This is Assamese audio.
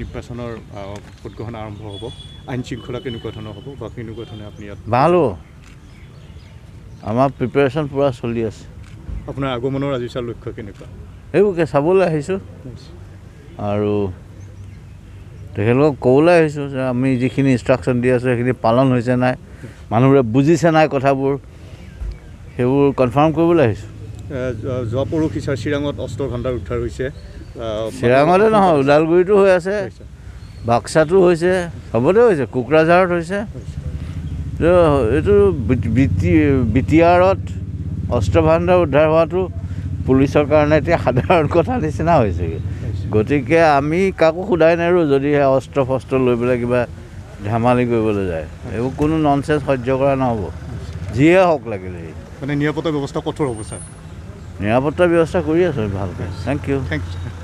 নিৰ্বাচনৰ ভোটগ্ৰহণ আৰম্ভ হ'ব। আইন শৃংখলা কেনেকুৱা ধৰণৰ হ'ব বা কেনেকুৱা ধৰণে আপুনি ইয়াত ভাল। হ'ব আমাৰ প্ৰিপেৰেশ্যন পূৰা চলি আছে। আপোনাৰ আগমনৰ আজি চাৰ লক্ষ্য কেনেকুৱা? সেইবোৰকে চাবলৈ আহিছোঁ। আৰু তেখেতলোকক ক'বলৈ আহিছোঁ যে আমি যিখিনি ইনষ্ট্ৰাকশ্যন দি আছোঁ সেইখিনি পালন হৈছে নাই মানুহবোৰে বুজিছে নাই কথাবোৰ সেইবোৰ কনফাৰ্ম কৰিবলৈ আহিছোঁ। আহ, যোৱা- পৰহি ছাৰ চিৰাঙত অস্ত্ৰ ভাণ্ডাৰ উদ্ধাৰ হৈছে। চিৰাঙতে নহয় ওদালগুৰিতো হৈ আছে। হৈছে, বাক্সাতো হৈছে। চবতে হৈছে। কোকৰাঝাৰত হৈছে। এইটো বি টি আৰত অস্ত্ৰ ভাণ্ডাৰ উদ্ধাৰ হোৱাটো পুলিচৰ কাৰণে এতিয়া সাধাৰণ কথা নিচিনা হৈছেগৈ। গতিকে আমি কাকো সোধাই নাৰো যদিহে অস্ত্ৰ ফস্ত্ৰ লৈ পেলাই কিবা ধেমালি কৰিবলৈ যায়। এইবোৰ কোনো ননচেঞ্চ সহ্য কৰা নহ'ব। যিয়ে হওক লাগিলে। মানে নিৰাপত্তা ব্যৱস্থা কঠোৰ হ'ব ছাৰ। নিৰাপত্তা ব্যৱস্থা কৰি আছোঁ ভালকৈ। Thank U thank U